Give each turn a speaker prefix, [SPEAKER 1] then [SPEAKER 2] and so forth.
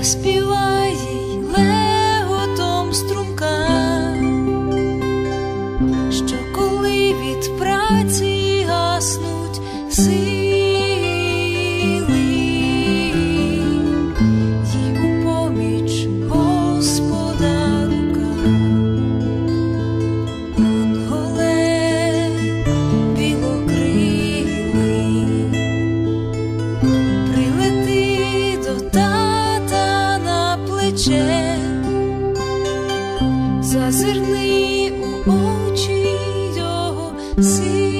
[SPEAKER 1] заспівай леготом струмка, що коли від праці гаснуть сили. зазирни у очі його сили.